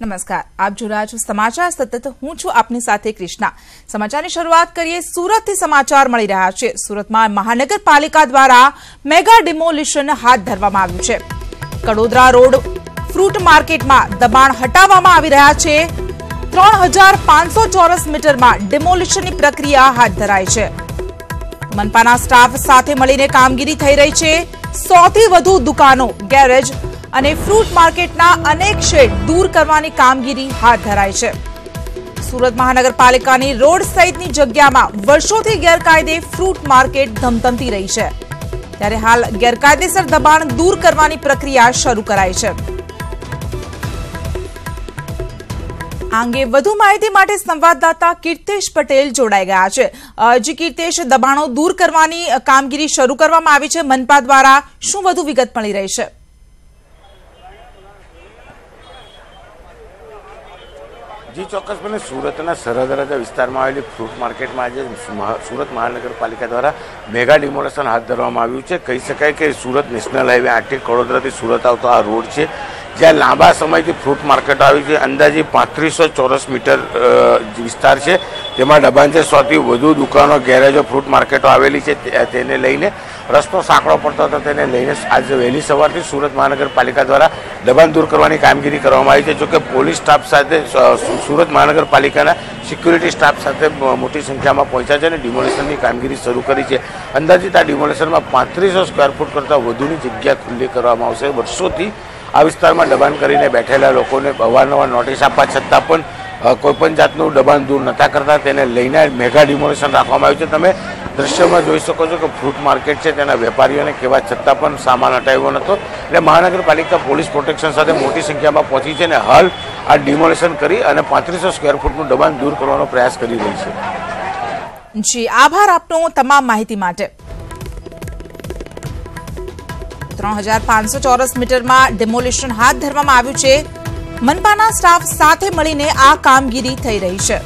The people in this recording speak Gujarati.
નમસ્કાર. આપ જો રહ્યા સમાચાર સતત. હું છું આપની સાથે કૃષ્ણા સમાચારની શરૂઆત કરીએ. સુરતથી સમાચાર મળી રહ્યા છે. સુરતમાં મહાનગરપાલિકા દ્વારા મેગા ડિમોલિશન હાથ ધરવામાં આવ્યું છે. કડોદરા રોડ ફ્રૂટ માર્કેટમાં દબાણ હટાવવામાં આવી રહ્યા છે. ત્રણ હજાર પાંચસો ચોરસ મીટરમાં ડિમોલિશનની પ્રક્રિયા હાથ ધરાઈ છે. મનપાના સ્ટાફ સાથે મળીને કામગીરી થઈ રહી છે. સોથી વધુ દુકાનો, ગેરેજ અને ફ્રૂટ માર્કેટના અનેક શેડ દૂર કરવાની કામગીરી હાથ ધરાઈ છે. સુરત મહાનગરપાલિકાની રોડ સહિતની જગ્યામાં વર્ષોથી ગેરકાયદે ફ્રૂટ માર્કેટ ધમધમતી રહી છે. ત્યારે હાલ ગેરકાયદેસર દબાણ દૂર કરવાની પ્રક્રિયા શરૂ કરાઈ છે. આ અંગે વધુ માહિતી માટે સંવાદદાતા કીર્તેશ પટેલ જોડાઈ ગયા છે. હજી કીર્તેશ, દબાણો દૂર કરવાની કામગીરી શરૂ કરવામાં આવી છે. મનપા દ્વારા શું વધુ વિગત મળી રહી છે? જી ચોક્કસપણે સુરતના સરહદ વિસ્તારમાં આવેલી ફ્રૂટ માર્કેટમાં આજે સુરત મહાનગરપાલિકા દ્વારા મેગા ડિમોલેશન હાથ ધરવામાં આવ્યું છે. કહી શકાય કે સુરત નેશનલ હાઈવે આઠેક કડોદરાથી સુરત આવતો આ રોડ છે. જ્યાં લાંબા સમયથી ફ્રૂટ માર્કેટ આવી છે, અંદાજે પાંત્રીસો ચોરસ મીટર વિસ્તાર છે. તેમાં ડબાંજે સોથી વધુ દુકાનો, ગેરેજો, ફ્રૂટ માર્કેટો આવેલી છે. તેને લઈને રસ્તો સાંકડો પડતો હતો, તેને લઈને આજે વહેલી સવારથી સુરત મહાનગરપાલિકા દ્વારા દબાણ દૂર કરવાની કામગીરી કરવામાં આવી છે. જોકે પોલીસ સ્ટાફ સાથે સુરત મહાનગરપાલિકાના સિક્યુરિટી સ્ટાફ સાથે મોટી સંખ્યામાં પહોંચ્યા છે અને ડિમોલેશનની કામગીરી શરૂ કરી છે. અંદાજિત આ ડિમોલેશનમાં પાંત્રીસો સ્ક્વેર ફૂટ કરતાં વધુની જગ્યા ખુલ્લી કરવામાં આવશે. વર્ષોથી આ વિસ્તારમાં દબાણ કરીને બેઠેલા લોકોને અવારનવાર નોટિસ આપવા છતાં પણ કોઈપણ જાતનું દબાણ દૂર નતા કરતા. તેને લઈને મેગા ડિમોલેશન રાખવામાં આવ્યું છે. તમે દ્રશ્યમાં જોઈ શકો છો કે ફ્રૂટ માર્કેટ છે. તેના વેપારીઓને કહેવા છતાં પણ સામાન હટાવ્યો નહોતો એટલે મહાનગરપાલિકા પોલીસ પ્રોટેક્શન સાથે મોટી સંખ્યામાં પહોંચી છે અને હાલ આ ડિમોલેશન કરી અને પાંત્રીસો સ્ક્વેર ફૂટનું દબાણ દૂર કરવાનો પ્રયાસ કરી રહી છે. જી, આભાર આપનો તમામ માહિતી માટે. ત્રણ હજાર પાંચસો ચોરસ મીટરમાં ડેમોલિશન હાથ ધરવામાં આવ્યું છે. મનપાના સ્ટાફ સાથે મળીને આ કામગીરી થઈ રહી છે.